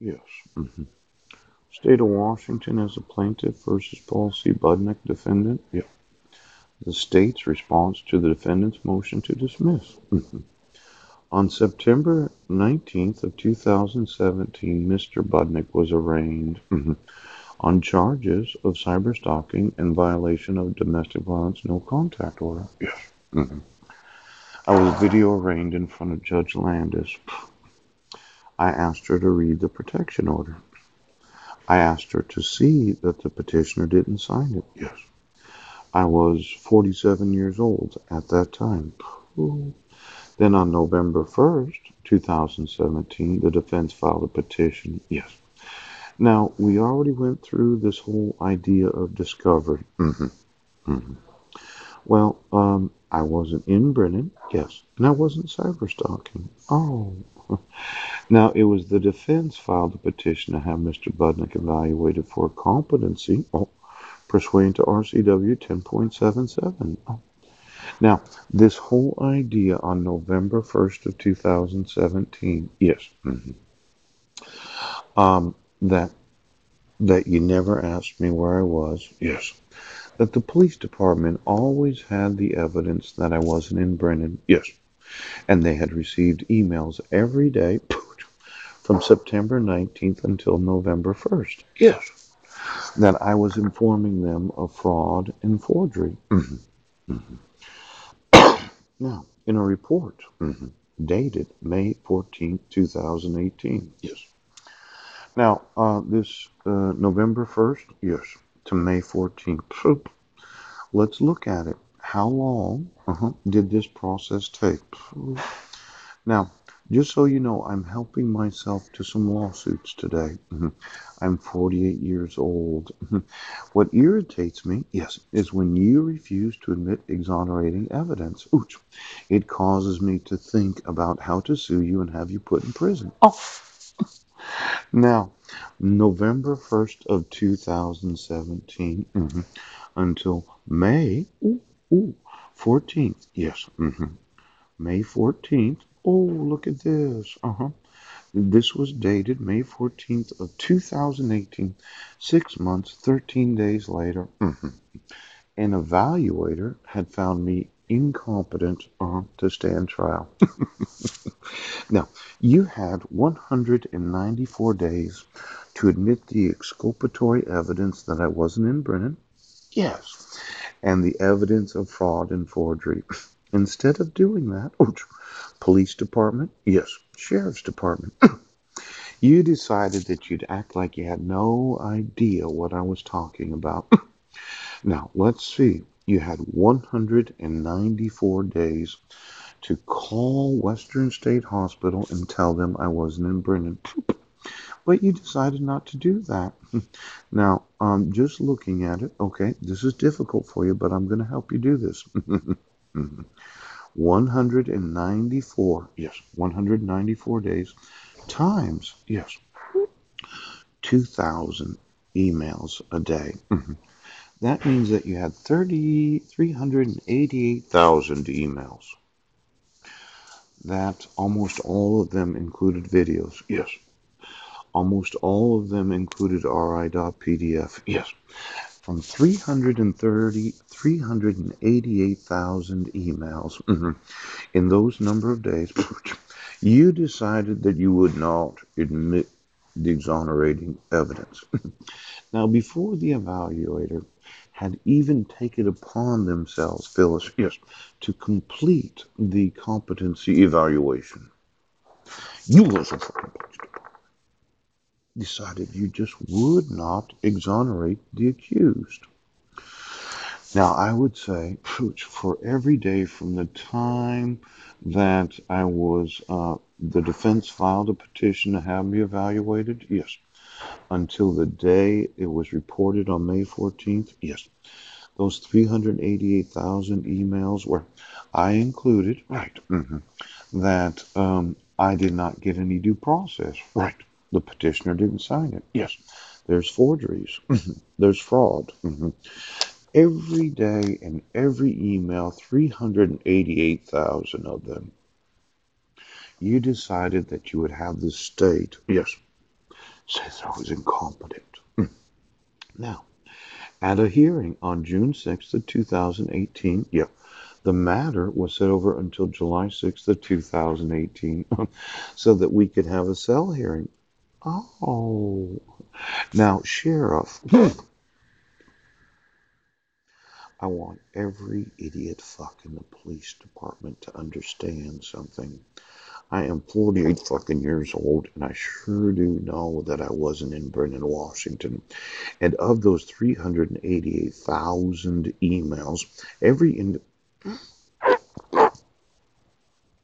Yes. hmm State of Washington as a plaintiff versus Paul C. Budnek, defendant. Yeah. The state's response to the defendant's motion to dismiss. Mhm. On September 19th of 2017, Mr. Budnek was arraigned mhm, on charges of cyberstalking and violation of domestic violence no contact order. Yes. I was video arraigned in front of Judge Landis. I asked her to read the protection order. I asked her to see that the petitioner didn't sign it. Yes. I was 47 years old at that time. Then on November 1st, 2017, the defense filed a petition. Yes. Now, we already went through this whole idea of discovery. hmm hmm Well, um, I wasn't in Brennan. Yes. And I wasn't cyber stalking. Oh. Now, it was the defense filed a petition to have Mr. Budnek evaluated for competency oh, pursuant to RCW 10.77. Oh. Now, this whole idea on November 1st of 2017, yes, mhm, um, that that you never asked me where I was, yes, that the police department always had the evidence that I wasn't in Brennan, yes, and they had received emails every day from September 19th until November 1st, yes, that I was informing them of fraud and forgery. Mhm, mhm. Now, in a report mhm, dated May 14th, 2018, yes. Now, uh, this uh, November 1st, yes, to May 14th. Let's look at it. How long uh-huh, did this process take? Now, just so you know, I'm helping myself to some lawsuits today. Mhm. I'm 48 years old. Mhm. What irritates me, yes, is when you refuse to admit exonerating evidence. Ouch. It causes me to think about how to sue you and have you put in prison. Oh. Now, November 1st of 2017 mhm, until May ooh, ooh, 14th. Yes. mhm, May 14th. Oh, look at this. Uh-huh. This was dated May 14th of 2018, six months, 13 days later. Mhm. An evaluator had found me incompetent uh, to stand trial. now, you had 194 days to admit the exculpatory evidence that I wasn't in Brennan. Yes. And the evidence of fraud and forgery. Instead of doing that, oh, police department, yes, sheriff's department, you decided that you'd act like you had no idea what I was talking about. now, let's see. You had 194 days to call Western State Hospital and tell them I wasn't in Brennan. But you decided not to do that. Now, um, just looking at it, okay, this is difficult for you, but I'm going to help you do this. 194, yes, 194 days times, yes, 2,000 emails a day. That means that you had 30, 388,000 emails. That almost all of them included videos. Yes. Almost all of them included RI.PDF. Yes. From 330, 388,000 emails mhm, in those number of days, you decided that you would not admit the exonerating evidence. now, before the evaluator had even taken upon themselves, Phyllis, yes, to complete the competency evaluation, you was a fucking decided you just would not exonerate the accused. Now, I would say for every day from the time that I was, uh, the defense filed a petition to have me evaluated, yes, until the day it was reported on May 14th, yes, those 388,000 emails where I included, right, mhm, that um, I did not get any due process, right. The petitioner didn't sign it. Yes. There's forgeries. Mhm. There's fraud. Mhm. Every day and every email, 388,000 of them, you decided that you would have the state, yes, says I was incompetent. Hmm. Now, at a hearing on June 6th of 2018, yep, the matter was set over until July 6th of 2018 so that we could have a Sell hearing. Oh. Now, Sheriff, hmm. I want every idiot fuck in the police department to understand something. I am 48 fucking years old, and I sure do know that I wasn't in Brennan, Washington. And of those 388,000 emails, every ind- hmm.